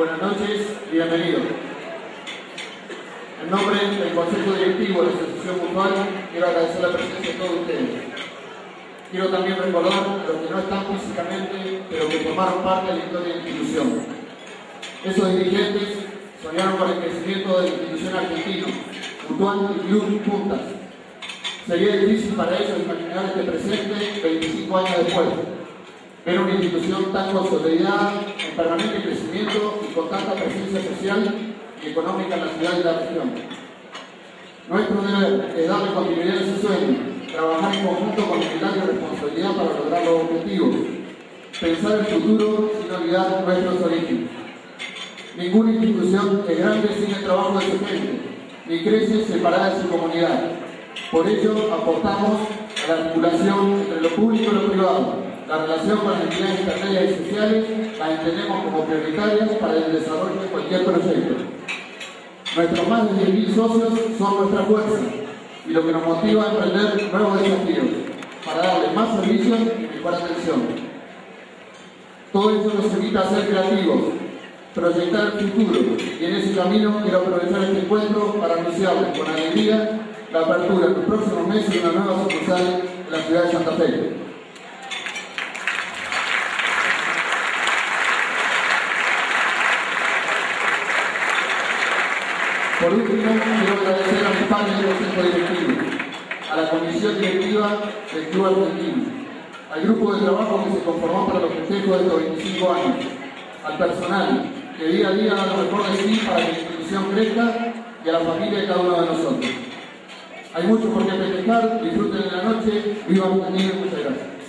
Buenas noches, bienvenidos. En nombre del Consejo Directivo de la Asociación Mutual, quiero agradecer la presencia de todos ustedes. Quiero también recordar a los que no están físicamente, pero que tomaron parte de la historia de la institución. Esos dirigentes soñaron con el crecimiento de la institución argentina, Mutual y Club juntas. Sería difícil para ellos imaginar este presente 25 años después ver una institución tan consolidada, en permanente crecimiento y con tanta presencia social y económica en la ciudad y la región. Nuestro deber es darle continuidad a ese sueño, trabajar en conjunto con humildad y responsabilidad para lograr los objetivos, pensar el futuro sin olvidar nuestros orígenes. Ninguna institución es grande sin el trabajo de su gente, ni crece separada de su comunidad. Por ello, aportamos a la articulación entre lo público y lo privado, la relación con las entidades intermedias y sociales la entendemos como prioritarias para el desarrollo de cualquier proyecto. Nuestros más de 10.000 socios son nuestra fuerza y lo que nos motiva a emprender nuevos desafíos para darles más servicios y mejor atención. Todo ello nos invita a ser creativos, proyectar el futuro y en ese camino quiero aprovechar este encuentro para anunciarles con alegría la apertura en los próximos meses de una nueva sucursal en la ciudad de Santa Fe. Por último, quiero agradecer a mis padres del Consejo Directivo, a la Comisión Directiva del Club Argentino, al grupo de trabajo que se conformó para los festejos de estos 25 años, al personal que día a día da lo mejor de sí para que la institución crezca y a la familia de cada uno de nosotros. Hay mucho por qué festejar, disfruten de la noche, vivan Argentina y muchas gracias.